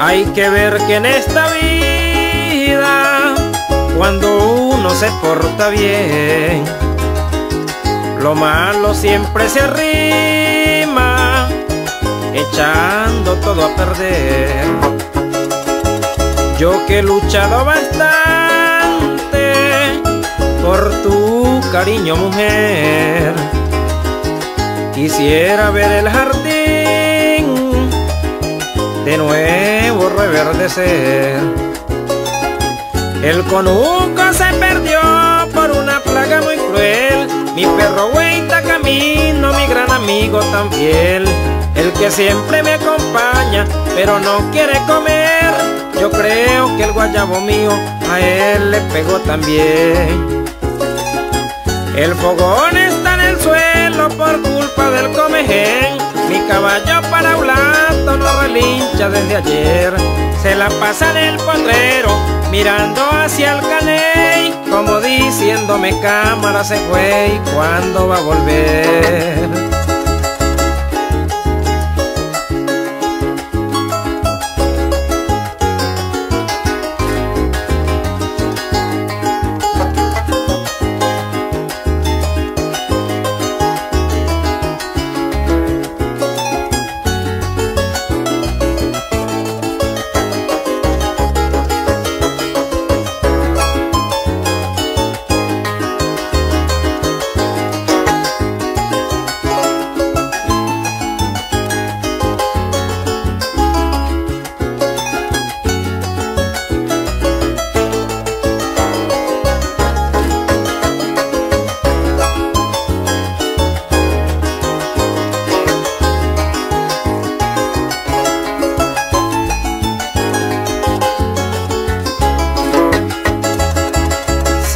Hay que ver que en esta vida, cuando uno se porta bien, lo malo siempre se arrima, echando todo a perder. Yo que he luchado bastante por tu cariño, mujer, quisiera ver el jardín de nuevo reverdecer. El conuco se perdió por una plaga muy cruel. Mi perro hueita camino, mi gran amigo tan fiel. El que siempre me acompaña, pero no quiere comer. Yo creo que el guayabo mío a él le pegó también. El fogón está por culpa del comején. Mi caballo para un lado no relincha desde ayer. Se la pasa en el potrero mirando hacia el caney, como diciéndome cámara se fue y cuándo va a volver.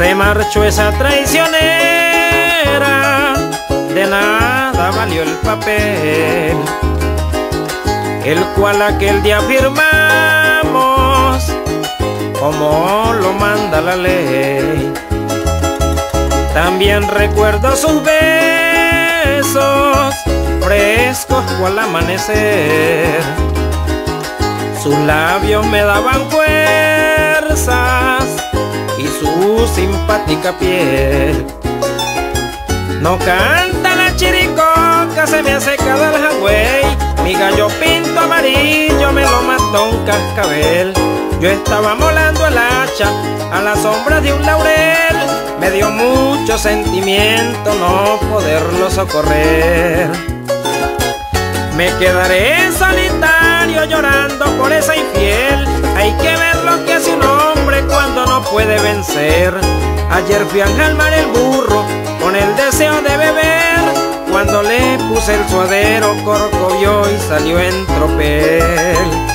Se marchó esa traicionera, de nada valió el papel, el cual aquel día firmamos, como lo manda la ley. También recuerdo sus besos, frescos cual amanecer. Sus labios me daban su simpática piel. No canta la chiricoca, se me ha secado el jagüey. Mi gallo pinto amarillo me lo mató un cascabel. Yo estaba molando el hacha a la sombra de un laurel. Me dio mucho sentimiento no poderlo socorrer. Me quedaré llorando por esa infiel. Hay que ver lo que hace un hombre cuando no puede vencer. Ayer fui a enjalmar el burro con el deseo de beber. Cuando le puse el suadero, corcovió y salió en tropel.